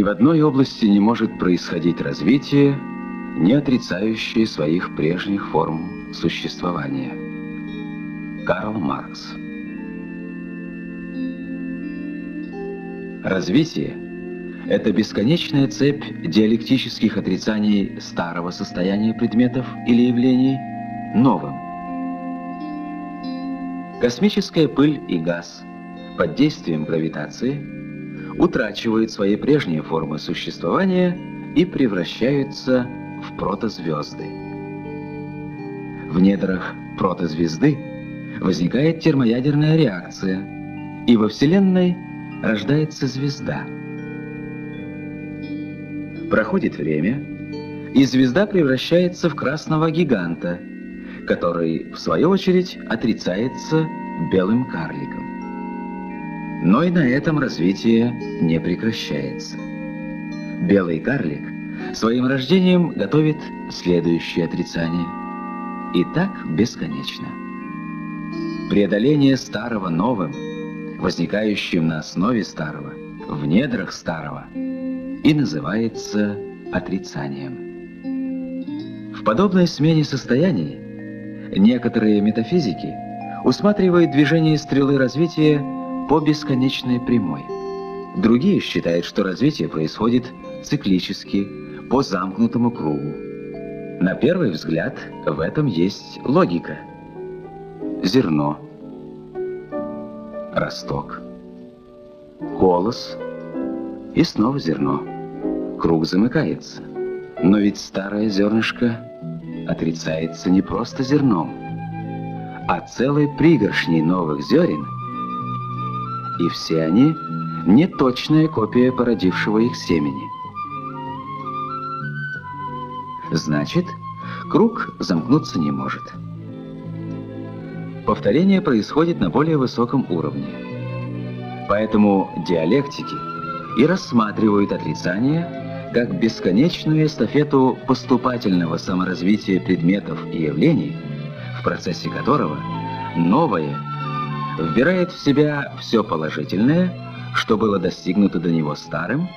Ни в одной области не может происходить развитие, не отрицающее своих прежних форм существования. Карл Маркс Развитие – это бесконечная цепь диалектических отрицаний старого состояния предметов или явлений новым. Космическая пыль и газ под действием гравитации утрачивают свои прежние формы существования и превращаются в протозвезды. В недрах протозвезды возникает термоядерная реакция, и во Вселенной – рождается звезда. Проходит время, и звезда превращается в красного гиганта, который, в свою очередь, отрицается белым карликом. Но и на этом развитие не прекращается. Белый карлик своим рождением готовит следующее отрицание. И так бесконечно. Преодоление старого новым – возникающим на основе старого, в недрах старого, и называется отрицанием. В подобной смене состояний некоторые метафизики усматривают движение стрелы развития по бесконечной прямой. Другие считают, что развитие происходит циклически, по замкнутому кругу. На первый взгляд в этом есть логика. Зерно – росток, колос и снова зерно. Круг замыкается. Но ведь старое зернышко отрицается не просто зерном, а целой пригоршней новых зерен, и все они не точная копия породившего их семени. Значит, круг замкнуться не может повторение происходит на более высоком уровне. Поэтому диалектики и рассматривают отрицание как бесконечную эстафету поступательного саморазвития предметов и явлений, в процессе которого новое вбирает в себя все положительное, что было достигнуто до него старым,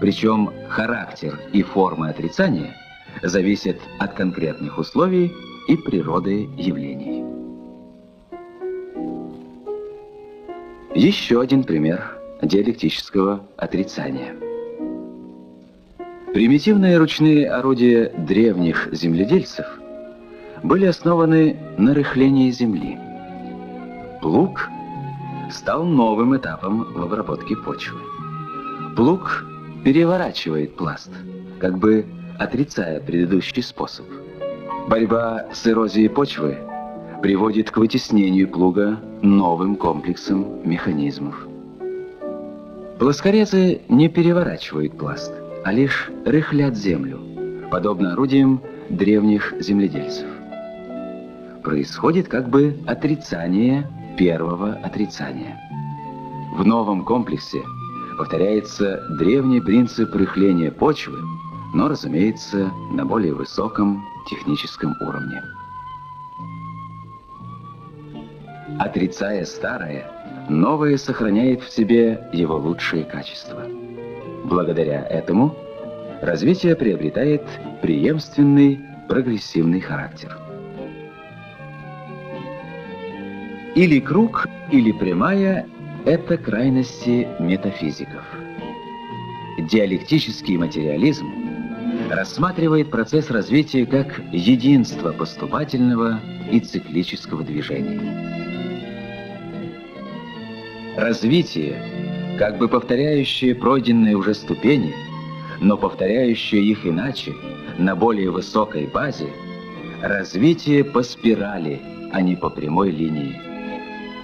причем характер и форма отрицания зависят от конкретных условий и природы явлений. Еще один пример диалектического отрицания. Примитивные ручные орудия древних земледельцев были основаны на рыхлении земли. Плуг стал новым этапом в обработке почвы. Плуг переворачивает пласт, как бы отрицая предыдущий способ. Борьба с эрозией почвы приводит к вытеснению плуга новым комплексом механизмов. Плоскорезы не переворачивают пласт, а лишь рыхлят землю, подобно орудиям древних земледельцев. Происходит как бы отрицание первого отрицания. В новом комплексе повторяется древний принцип рыхления почвы, но, разумеется, на более высоком техническом уровне. Отрицая старое, новое сохраняет в себе его лучшие качества. Благодаря этому развитие приобретает преемственный прогрессивный характер. Или круг, или прямая – это крайности метафизиков. Диалектический материализм рассматривает процесс развития как единство поступательного и циклического движения. Развитие, как бы повторяющее пройденные уже ступени, но повторяющее их иначе, на более высокой базе, развитие по спирали, а не по прямой линии.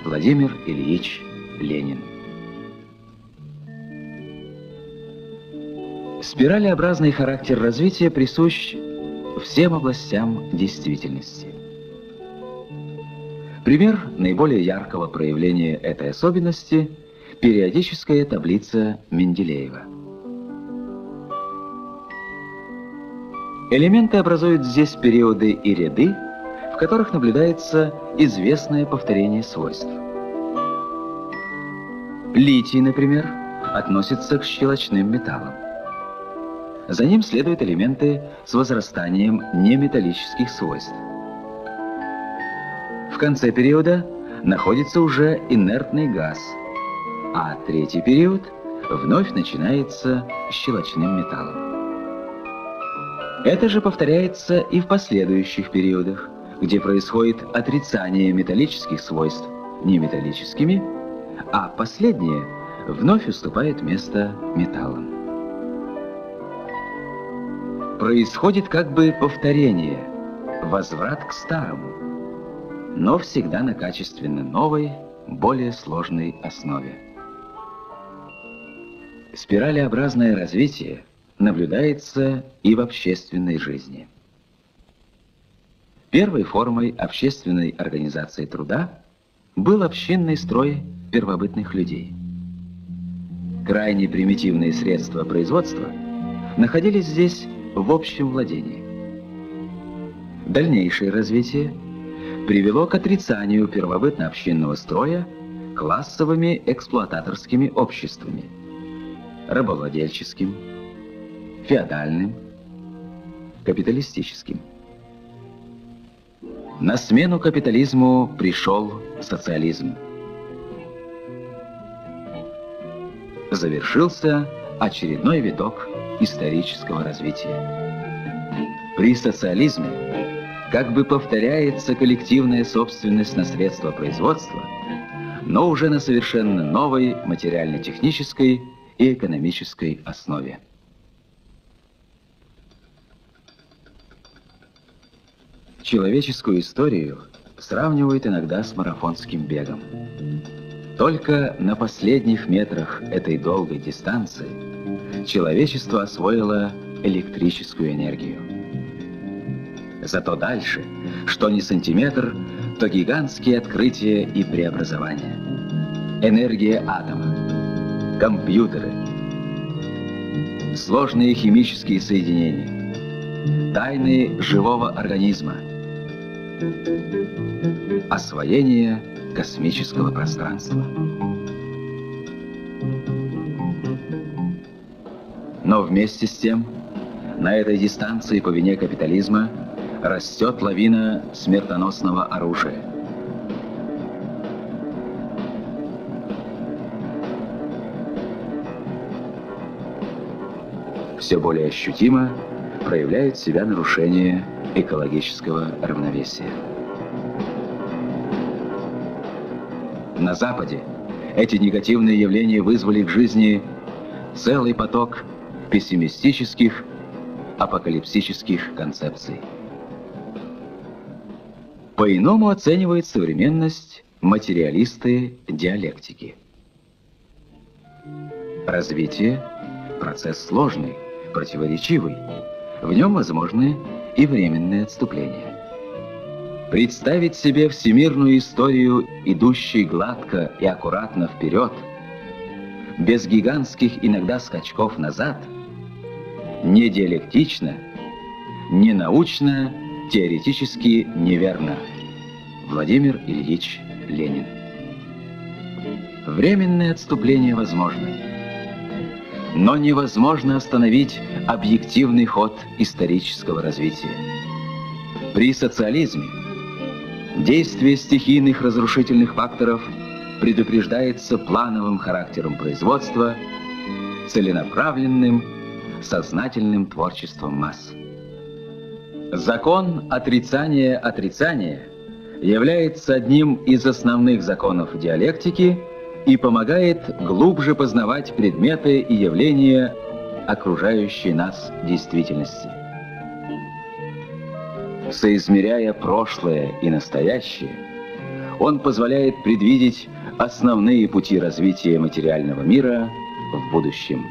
Владимир Ильич Ленин Спиралеобразный характер развития присущ всем областям действительности. Пример наиболее яркого проявления этой особенности – периодическая таблица Менделеева. Элементы образуют здесь периоды и ряды, которых наблюдается известное повторение свойств. Литий, например, относится к щелочным металлам. За ним следуют элементы с возрастанием неметаллических свойств. В конце периода находится уже инертный газ, а третий период вновь начинается щелочным металлом. Это же повторяется и в последующих периодах, где происходит отрицание металлических свойств неметаллическими, а последнее вновь уступает место металлам. Происходит как бы повторение, возврат к старому, но всегда на качественно новой, более сложной основе. Спиралеобразное развитие наблюдается и в общественной жизни. Первой формой общественной организации труда был общинный строй первобытных людей. Крайне примитивные средства производства находились здесь в общем владении. Дальнейшее развитие привело к отрицанию первобытно-общинного строя классовыми эксплуататорскими обществами, рабовладельческим, феодальным, капиталистическим. На смену капитализму пришел социализм. Завершился очередной виток исторического развития. При социализме как бы повторяется коллективная собственность на средства производства, но уже на совершенно новой материально-технической и экономической основе. Человеческую историю сравнивают иногда с марафонским бегом. Только на последних метрах этой долгой дистанции человечество освоило электрическую энергию. Зато дальше, что не сантиметр, то гигантские открытия и преобразования. Энергия атома, компьютеры, сложные химические соединения, тайны живого организма – Освоение космического пространства. Но вместе с тем, на этой дистанции по вине капитализма растет лавина смертоносного оружия. Все более ощутимо проявляют себя нарушения экологического равновесия. На Западе эти негативные явления вызвали к жизни целый поток пессимистических, апокалипсических концепций. По-иному оценивает современность материалисты диалектики. Развитие – процесс сложный, противоречивый. В нем возможны и временное отступление. Представить себе всемирную историю, идущей гладко и аккуратно вперед, без гигантских иногда скачков назад, не диалектично, не научно, теоретически неверно. Владимир Ильич Ленин. Временное отступление возможно, но невозможно остановить объективный ход исторического развития. При социализме действие стихийных разрушительных факторов предупреждается плановым характером производства, целенаправленным, сознательным творчеством масс. Закон отрицания отрицания является одним из основных законов диалектики и помогает глубже познавать предметы и явления окружающей нас действительности. Соизмеряя прошлое и настоящее, он позволяет предвидеть основные пути развития материального мира в будущем.